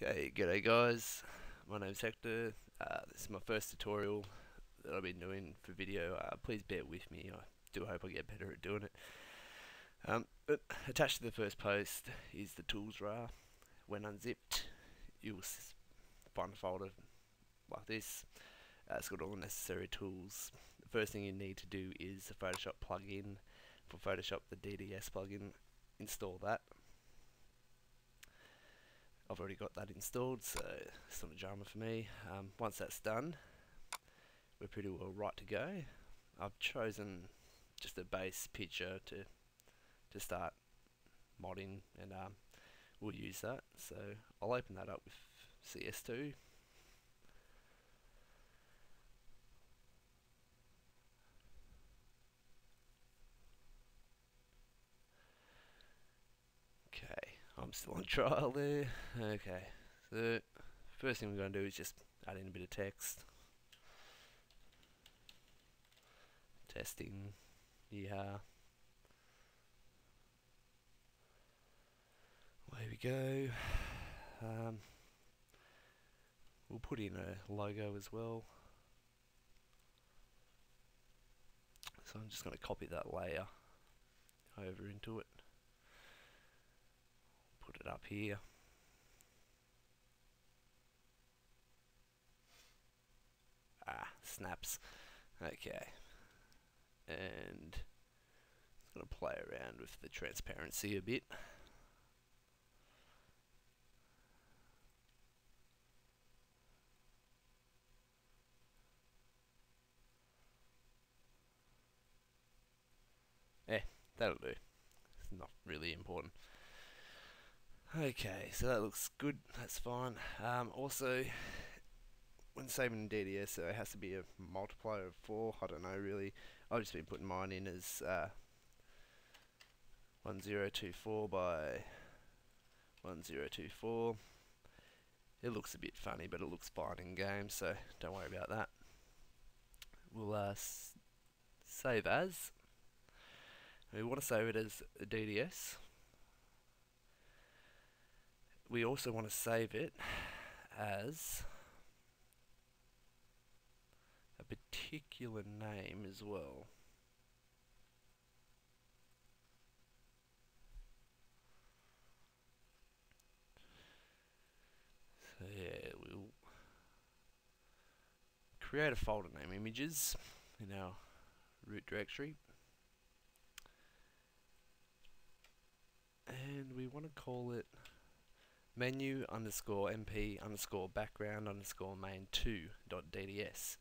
Okay, g'day guys. My name's Hector. Uh, this is my first tutorial that I've been doing for video. Uh, please bear with me. I do hope I get better at doing it. Um, but attached to the first post is the tools RAR. When unzipped, you'll find a folder like this. Uh, it's got all the necessary tools. The first thing you need to do is the Photoshop plugin for Photoshop, the DDS plugin. Install that. I've already got that installed, so it's not a drama for me. Um, once that's done, we're pretty well right to go. I've chosen just a base picture to to start modding, and um, we'll use that. So I'll open that up with CS2. I'm still on trial there. Okay, so first thing we're going to do is just add in a bit of text. Testing, yeah. There we go. Um, we'll put in a logo as well. So I'm just going to copy that layer over into it put it up here. Ah, snaps. Okay. And it's going to play around with the transparency a bit. Eh, that'll do. It's not really important. Okay, so that looks good. That's fine. Um, also, when saving in DDS, it has to be a multiplier of 4. I don't know, really. I've just been putting mine in as uh, 1024 by 1024. It looks a bit funny, but it looks fine in game, so don't worry about that. We'll uh, save as. We want to save it as DDS we also want to save it as a particular name as well. So yeah, we'll create a folder name images in our root directory. And we want to call it menu underscore mp underscore background underscore main 2 dot dds.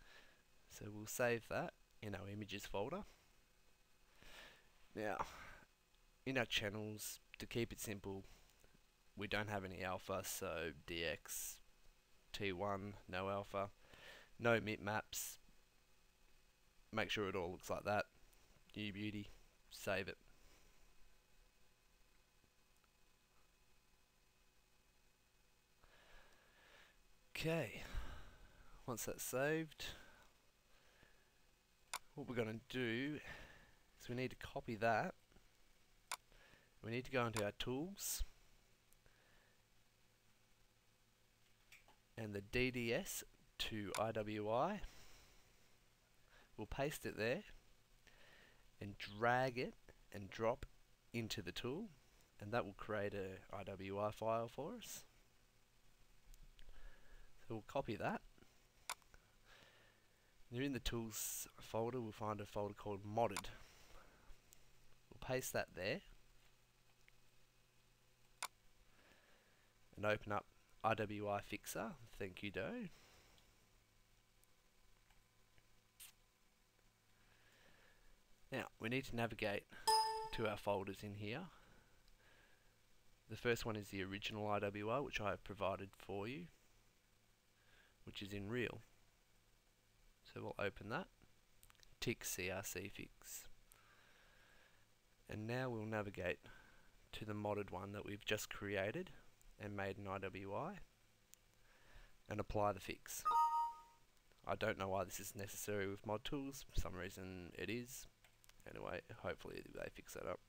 So we'll save that in our images folder. Now, in our channels, to keep it simple, we don't have any alpha, so dx, t1, no alpha, no bitmaps. Make sure it all looks like that. New beauty, save it. Okay, once that's saved, what we're going to do is we need to copy that. We need to go into our tools and the DDS to IWI. We'll paste it there and drag it and drop into the tool and that will create a IWI file for us. So we'll copy that. And in the tools folder, we'll find a folder called modded. We'll paste that there. And open up IWI Fixer. Thank you, Doe. Now, we need to navigate to our folders in here. The first one is the original IWI, which I have provided for you which is in real. So we'll open that, tick CRC fix. And now we'll navigate to the modded one that we've just created and made an IWI and apply the fix. I don't know why this is necessary with mod tools, for some reason it is. Anyway, hopefully they fix that up.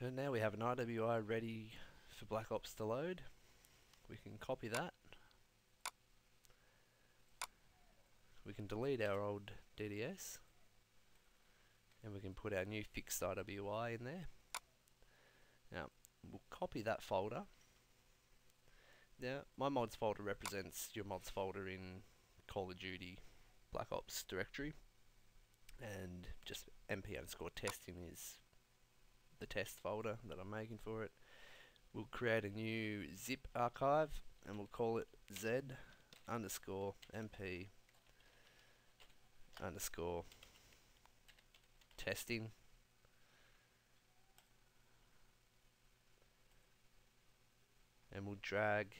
And now we have an IWI ready for Black Ops to load. We can copy that. We can delete our old DDS. And we can put our new fixed IWI in there. Now, we'll copy that folder. Now, my mods folder represents your mods folder in Call of Duty Black Ops directory. And just mp underscore testing is the test folder that I'm making for it. We'll create a new zip archive and we'll call it z underscore mp underscore testing. And we'll drag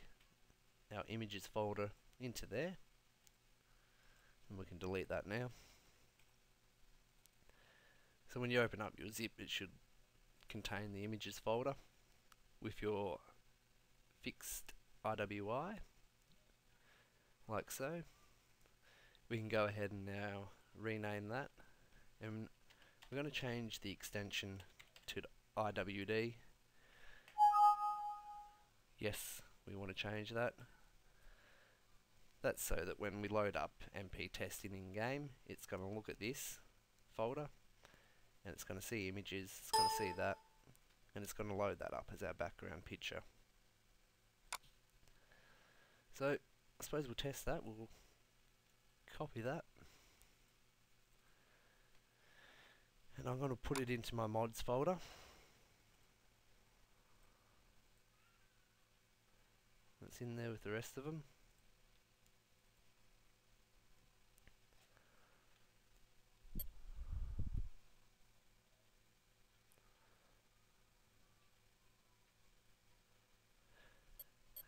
our images folder into there. And we can delete that now. So when you open up your zip it should contain the images folder with your fixed IWI like so. We can go ahead and now rename that. And we're going to change the extension to IWD yes we want to change that. That's so that when we load up MP testing in game it's going to look at this folder and it's going to see images, it's going to see that and it's going to load that up as our background picture. So I suppose we'll test that, we'll copy that. And I'm going to put it into my mods folder. That's in there with the rest of them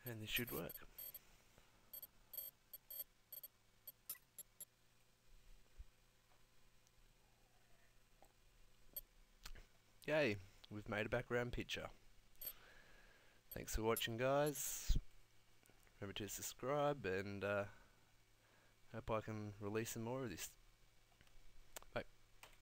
and this should work. Yay, we've made a background picture. Thanks for watching guys. Remember to subscribe and uh, hope I can release some more of this.